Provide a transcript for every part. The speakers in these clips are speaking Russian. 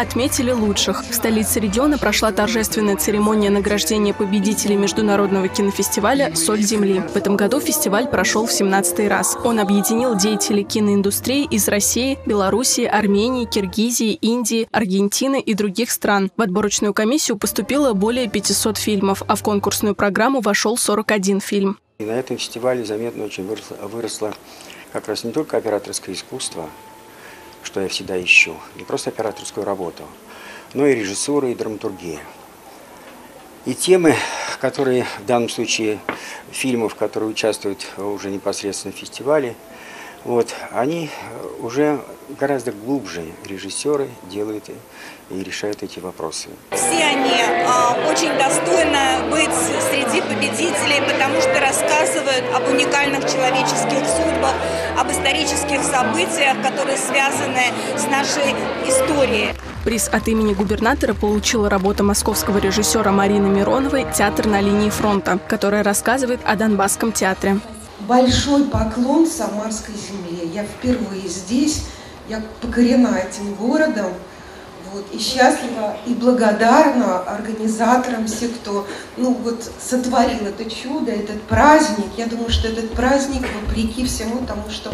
отметили лучших. В столице региона прошла торжественная церемония награждения победителей Международного кинофестиваля «Соль земли». В этом году фестиваль прошел в 17 раз. Он объединил деятелей киноиндустрии из России, Белоруссии, Армении, Киргизии, Индии, Аргентины и других стран. В отборочную комиссию поступило более 500 фильмов, а в конкурсную программу вошел 41 фильм. И на этом фестивале заметно очень выросло, выросло как раз не только операторское искусство, что я всегда ищу, не просто операторскую работу, но и режиссура и драматургия. И темы, которые в данном случае фильмов, которые участвуют уже непосредственно в фестивале, вот, они уже гораздо глубже режиссеры делают и решают эти вопросы. Все они э, очень достойны быть среди победителей, потому что рассказывают об уникальных человеческих судьбах, об исторических событиях, которые связаны с нашей историей. Приз от имени губернатора получила работа московского режиссера Марины Мироновой «Театр на линии фронта», которая рассказывает о Донбасском театре. Большой поклон Самарской земле. Я впервые здесь, я покорена этим городом. Вот, и счастлива и благодарна организаторам, все, кто ну, вот, сотворил это чудо, этот праздник. Я думаю, что этот праздник, вопреки всему тому, что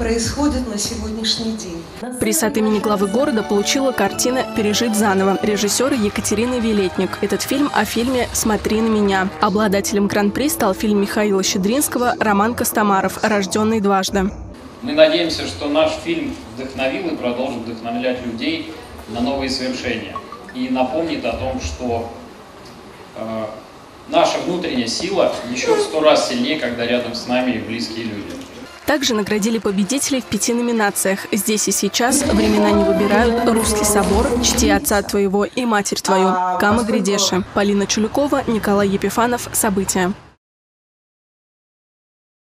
происходит на сегодняшний день. Приз от имени главы города получила картина «Пережить заново» режиссера Екатерины Вилетник. Этот фильм о фильме «Смотри на меня». Обладателем гран-при стал фильм Михаила Щедринского «Роман Костомаров. Рожденный дважды». Мы надеемся, что наш фильм вдохновил и продолжит вдохновлять людей на новые совершения. И напомнит о том, что э, наша внутренняя сила еще в сто раз сильнее, когда рядом с нами близкие люди. Также наградили победителей в пяти номинациях. «Здесь и сейчас», «Времена не выбирают», «Русский собор», «Чти отца твоего» и «Матерь твою», «Кама Гридеши», Полина Чулюкова, Николай Епифанов. События.